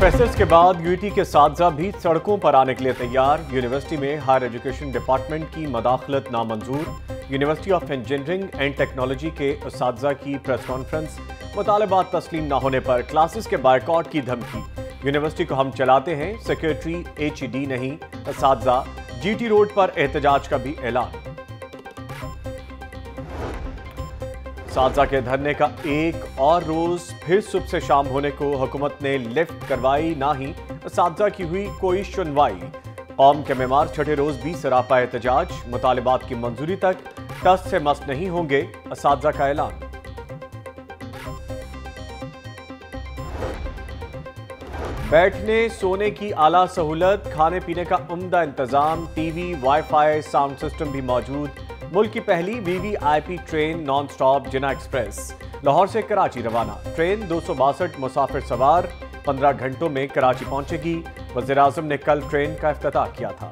Professors کے بعد UT کے اساتذہ بھی سڑکوں پر آنے کے لیے تیار۔ یونیورسٹی میں ہائر ایجوکیشن ڈپارٹمنٹ کی مداخلت نامنظور۔ University of engineering and technology کے اساتذہ کی پریس کانفرنس مطالبات تسلیم نہ ہونے پر کلاسز کے بائیکاٹ کی دھمکی۔ یونیورسٹی کو ہم چلاتے ہیں سیکیورٹری ایچ ای ڈی نہیں، اساتذہ۔ جی ٹی روڈ پر احتجاج کا بھی اعلان۔ اساتذہ کے دھرنے کا ایک اور روز پھر صبح سے شام ہونے کو حکومت نے لفٹ کروائی نہ ہی اساتذہ کی ہوئی کوئی شنوائی قوم کے میمار چھٹے روز بھی سراپا احتجاج، مطالبات کی منظوری تک ٹس سے مست نہیں ہوں گے اساتذہ کا اعلان۔ بیٹھنے، سونے کی اعلیٰ سہولت، کھانے پینے کا عمدہ انتظام، T V, wifi, sound system بھی موجود۔ ملک کی پہلی V V I P train non stop Jinnah express. Lahore سے کراچی روانہ۔ ٹرین دو سو باسٹھ مسافر سوار، پندرہ گھنٹوں میں کراچی پہنچے گی۔ وزیراعظم نے کل ٹرین کا افتتاح کیا تھا۔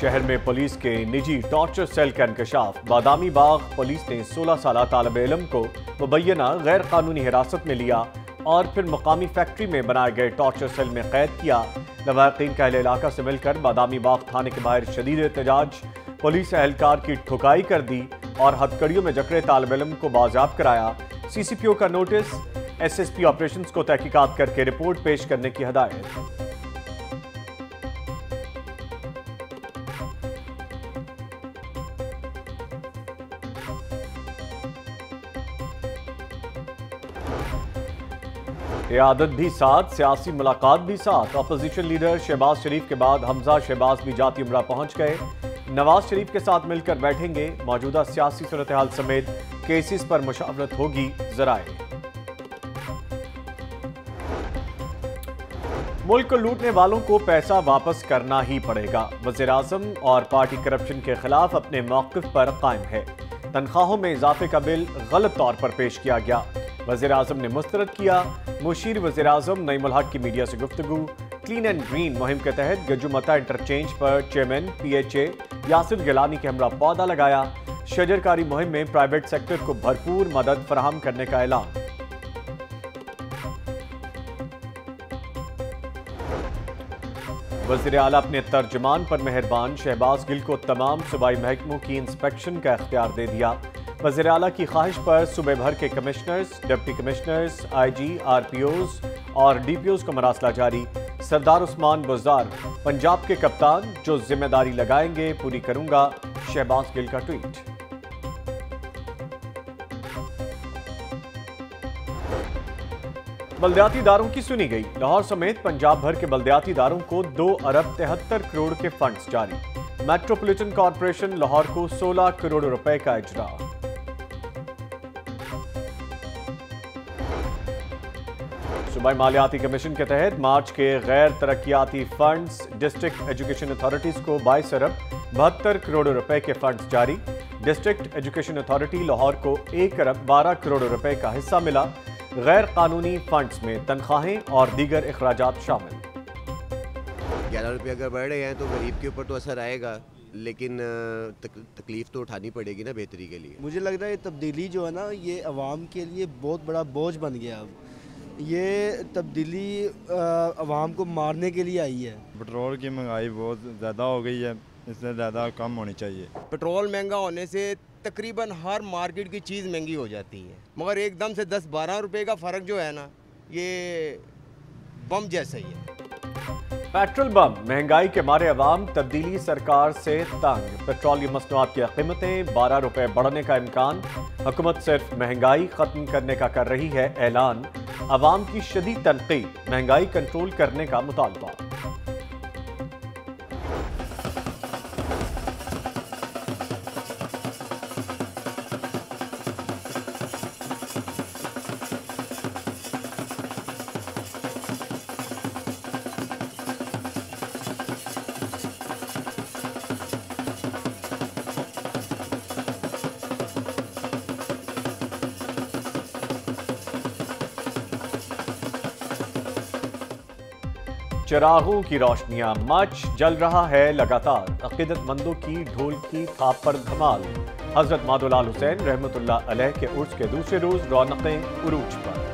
شہر میں پولیس کے نجی ٹارچر سیل کا انکشاف بادامی باغ پولیس نے سولہ سالہ طالب علم کو مبینہ غیر قانونی حراست میں لیا۔ اور پھر مقامی فیکٹری میں بنائے گئے ٹارچر سیل میں قید کیا۔ لواحقین کا اہل علاقہ سے مل کر بادامی باغ تھانے کے باہر شدید احتجاج، پولیس اہلکار کی ٹھکائی کر دی اور ہتکڑیوں میں جکڑے طالب علم کو بازیاب کرایا۔ سی سی پی او کا notice, S S P operations کو تحقیقات کر کے رپورٹ پیش کرنے کی ہدایت۔ قیادت بھی ساتھ، سیاسی ملاقات بھی ساتھ۔ اپوزیشن لیڈر شہباز شریف کے بعد حمزہ شہباز بھی جاتی عمرہ پہنچ گئے۔ نواز شریف کے ساتھ مل کر بیٹھیں گے۔ موجودہ سیاسی صورتحال سمیت کیسز پر مشاورت ہوگی ذرائع۔ ملک کو لوٹنے والوں کو پیسہ واپس کرنا ہی پڑے گا۔ وزیراعظم اور پارٹی کرپشن کے خلاف اپنے موقف پر قائم ہے۔ تنخواہوں میں اضافے کا بل غلط طور پر پیش کیا گیا۔ وزیر اعظم نے مسترد کیا۔ مشیر وزیر اعظم ملحق کی میڈیا سے گفتگو۔ کلین اینڈ گرین مہم کے تحت Gajjumatta interchange per chairman P H A Yasir Gilani کے ہمراہ پودا لگایا۔ شجرکاری مہم میں پرائیویٹ سیکٹر کو بھرپور مدد فراہم کرنے کا اعلان۔ وزیر اعلیٰ اپنے ترجمان پر مہربان شہباز گل کو تمام صوبائی محکموں کی انسپیکشن کا اختیار دے دیا۔ وزیر اعلیٰ کی خواہش پر صوبے بھر کے commissioners, deputy commissioners, I G R P Os اور ڈی پی اوز کو مراسلہ جاری۔ سردار عثمان بزار پنجاب کے کپتان جو ذمہ داری لگائیں گے پوری کروں گا شہباز گل کا ٹویٹ۔ بلدیاتی اداروں کی سنی گئی۔ لاہور سمیت پنجاب بھر کے بلدیاتی اداروں کو دو ارب تہتر کروڑ کے فنڈز جاری۔ میٹروپولیٹن کارپوریشن لاہور کو سولہ کروڑ روپے کا اجرا صوبائی مالیاتی کمیشن کے تحت مارچ کے غیر ترقیاتی فنڈز ڈسٹرکٹ ایجوکیشن اتھارٹیز کو بائیس ارب بہتر کروڑ روپے کے فنڈز جاری۔ ڈسٹرکٹ ایجوکیشن اتھارٹی لاہور کو ایک ارب بارہ کروڑ روپے کا حصہ ملا۔ غیر قانونی فنڈز میں تنخواہیں اور دیگر اخراجات شامل۔ گیارہ روپے اگر بڑھ رہے ہیں تو غریب کے اوپر تو اثر آئے گا لیکن تکلیف تو اٹھانی پڑے گی نا بہتری کے لیے۔ مجھے لگ رہا ہے یہ تبدیلی جو ہے نا یہ عوام کے لیے بہت بڑا بوجھ بن گیا اب۔ یہ تبدیلی عوام کو مارنے کے لیے آئی ہے۔ پٹرول کی مہنگائی بہت زیادہ ہو گئی ہے اس سے زیادہ کم ہونی چاہیے۔ پٹرول مہنگا ہونے سے تقریباً ہر مارکیٹ کی چیز مہنگی ہو جاتی ہے۔ مگر ایک دم سے دس بارہ روپے کا فرق جو ہے نا، یہ بم جیسا ہی ہے۔ پیٹرول بم مہنگائی کے مارے عوام تبدیلی سرکار سے تنگ۔ پیٹرولیم مصنوعات کی قیمتیں بارہ روپے بڑھنے کا امکان۔ حکومت صرف مہنگائی ختم کرنے کا کر رہی ہے، اعلان۔ عوام کی شدید تنقید، مہنگائی کنٹرول کرنے کا مطالبہ۔ چراغوں کی روشنیاں مچ جل رہا ہے لگاتار۔ عقیدت مندوں کی ڈھول کی تھاپ پر دھمال۔ حضرت مادولال حسین رحمت اللہ علیہ کے عرص کے دوسرے روز رونقیں عروج پر۔